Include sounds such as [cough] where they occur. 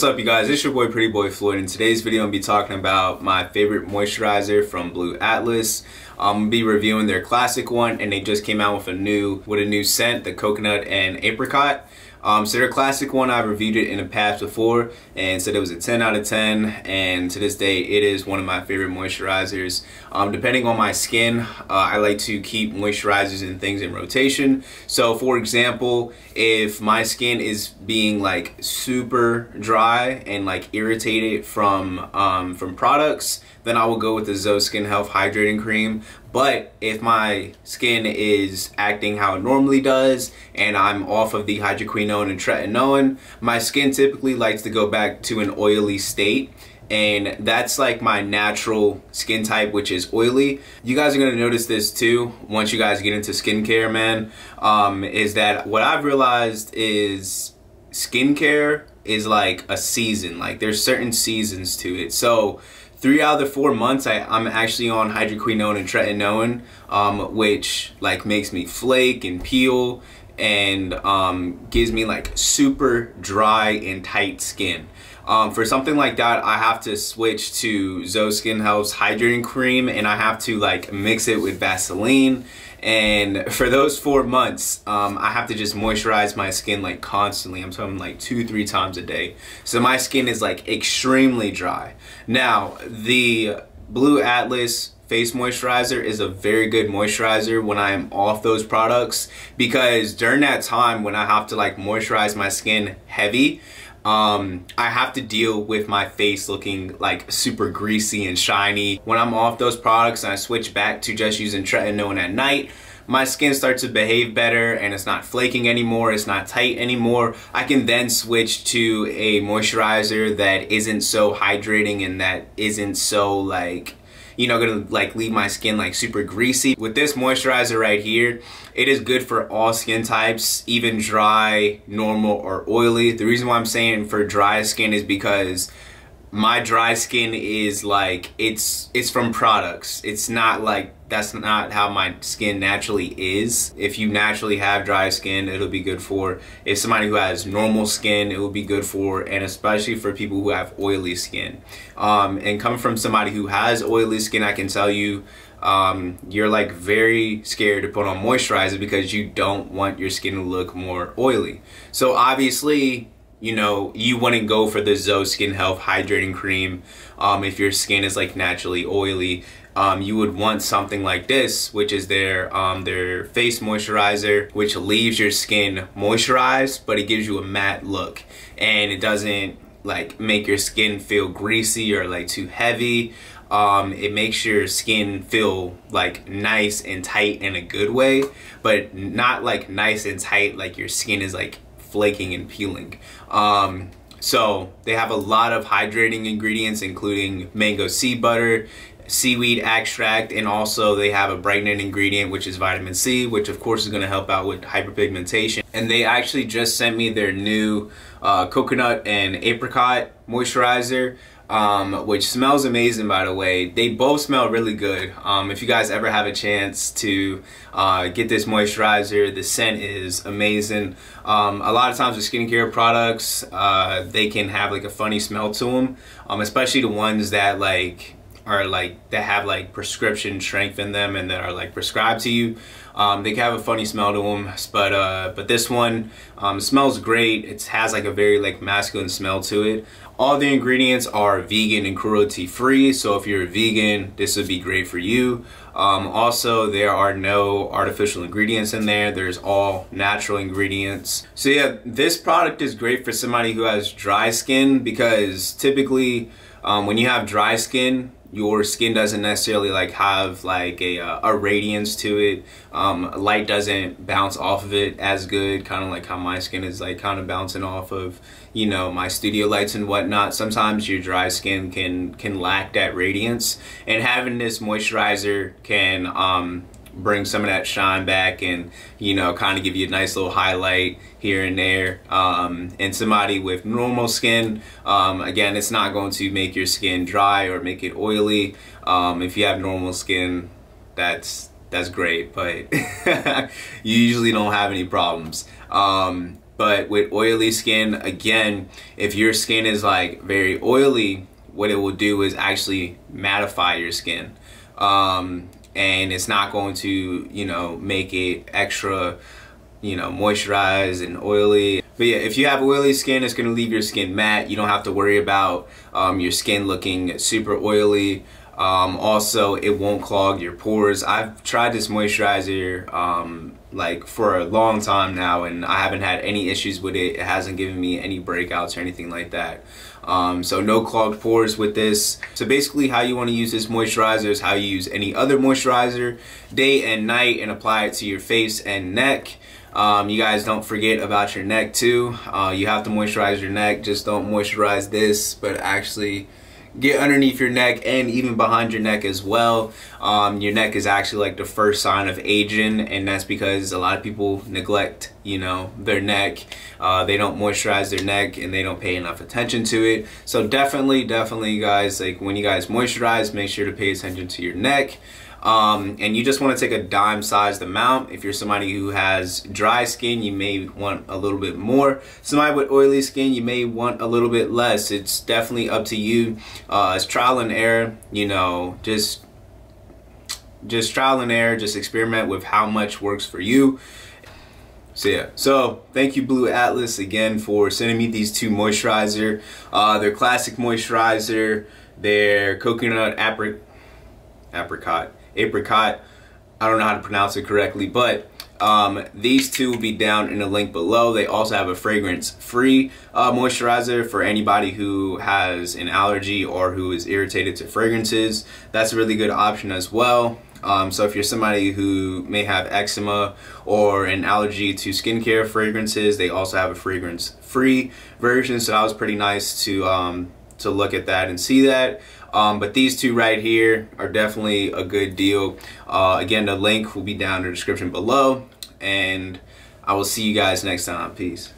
What's up you guys, it's your boy Pretty Boy Floyd. In today's video I'm to be talking about my favorite moisturizer from Blu Atlas. I'm to be reviewing their classic one and they just came out with a new with a new scent, the coconut and apricot. Um, so their classic one, I've reviewed it in the past before and said it was a 10 out of 10 and to this day it is one of my favorite moisturizers. Um, depending on my skin, uh, I like to keep moisturizers and things in rotation. So for example, if my skin is being like super dry and like irritated from, um, from products, then I will go with the Zoe Skin Health Hydrating Cream. But if my skin is acting how it normally does and I'm off of the hydroquinone and tretinoin, my skin typically likes to go back to an oily state. And that's like my natural skin type which is oily. You guys are going to notice this too once you guys get into skincare man um, is that what i've realized is skincare is like a season. Like there's certain seasons to it. So three out of the four months I, I'm actually on hydroquinone and tretinoin, um, which like makes me flake and peel and um, gives me like super dry and tight skin. Um, for something like that, I have to switch to Zoe Skin Health's hydrating cream and I have to like mix it with Vaseline and for those four months, um, I have to just moisturize my skin like constantly. I'm talking like two, three times a day. So my skin is like extremely dry. Now, the Blu Atlas face moisturizer is a very good moisturizer when I am off those products because during that time when I have to like moisturize my skin heavy, um, I have to deal with my face looking like super greasy and shiny. When I'm off those products and I switch back to just using tretinoin at night, my skin starts to behave better and it's not flaking anymore, it's not tight anymore. I can then switch to a moisturizer that isn't so hydrating and that isn't so like you know, gonna like leave my skin like super greasy. With this moisturizer right here, it is good for all skin types, even dry, normal, or oily. The reason why I'm saying for dry skin is because my dry skin is like it's it's from products. It's not like that's not how my skin naturally is. If you naturally have dry skin it'll be good for if somebody who has normal skin it will be good for and especially for people who have oily skin. Um, and coming from somebody who has oily skin I can tell you um, you're like very scared to put on moisturizer because you don't want your skin to look more oily. So obviously you know, you wouldn't go for the Zoe Skin Health Hydrating Cream um, if your skin is like naturally oily. Um, you would want something like this, which is their um, their face moisturizer, which leaves your skin moisturized, but it gives you a matte look, and it doesn't like make your skin feel greasy or like too heavy. Um, it makes your skin feel like nice and tight in a good way, but not like nice and tight like your skin is like flaking and peeling. Um, so they have a lot of hydrating ingredients, including mango seed butter, seaweed extract, and also they have a brightening ingredient, which is vitamin C, which of course is going to help out with hyperpigmentation. And they actually just sent me their new uh, coconut and apricot moisturizer um, which smells amazing by the way. They both smell really good. Um, if you guys ever have a chance to uh, get this moisturizer, the scent is amazing. Um, a lot of times with skincare products, uh, they can have like a funny smell to them, um, especially the ones that like are like that have like prescription strength in them and that are like prescribed to you. Um, they can have a funny smell to them, but uh, but this one um, smells great. It has like a very like masculine smell to it. All the ingredients are vegan and cruelty free, so if you're a vegan, this would be great for you. Um, also, there are no artificial ingredients in there. There's all natural ingredients. So yeah, this product is great for somebody who has dry skin because typically um, when you have dry skin, your skin doesn't necessarily like have like a, uh, a radiance to it. Um, light doesn't bounce off of it as good kind of like how my skin is like kind of bouncing off of you know my studio lights and whatnot. Sometimes your dry skin can can lack that radiance. And having this moisturizer can um, bring some of that shine back and you know kind of give you a nice little highlight here and there um, and somebody with normal skin um, again it's not going to make your skin dry or make it oily um, if you have normal skin that's that's great but [laughs] you usually don't have any problems um, But with oily skin, again, if your skin is like very oily, what it will do is actually mattify your skin. Um, and it's not going to, you know, make it extra, you know, moisturized and oily. But yeah, if you have oily skin, it's gonna leave your skin matte. You don't have to worry about um, your skin looking super oily. Um, also, it won't clog your pores. I've tried this moisturizer um, like for a long time now and I haven't had any issues with it. It hasn't given me any breakouts or anything like that. Um, so no clogged pores with this. So basically how you want to use this moisturizer is how you use any other moisturizer day and night and apply it to your face and neck. Um, you guys don't forget about your neck too. Uh, you have to moisturize your neck. Just don't moisturize this, but actually get underneath your neck and even behind your neck as well. Um, your neck is actually like the first sign of aging and that's because a lot of people neglect, you know, their neck. Uh, they don't moisturize their neck and they don't pay enough attention to it. So definitely, definitely guys, like when you guys moisturize, make sure to pay attention to your neck. Um, and you just want to take a dime sized amount. If you're somebody who has dry skin, you may want a little bit more. Somebody with oily skin, you may want a little bit less. It's definitely up to you. Uh, it's trial and error, you know, just just trial and error, just experiment with how much works for you. So yeah, so thank you Blu Atlas again for sending me these two moisturizer. Uh, their classic moisturizer, their coconut apricot, apricot apricot. I don't know how to pronounce it correctly, but um, these two will be down in the link below. They also have a fragrance-free uh, moisturizer for anybody who has an allergy or who is irritated to fragrances. That's a really good option as well. Um, so if you're somebody who may have eczema or an allergy to skincare fragrances, they also have a fragrance-free version. So that was pretty nice to um, to look at that and see that. Um, but these two right here are definitely a good deal. Uh, again, the link will be down in the description below. And I will see you guys next time. Peace.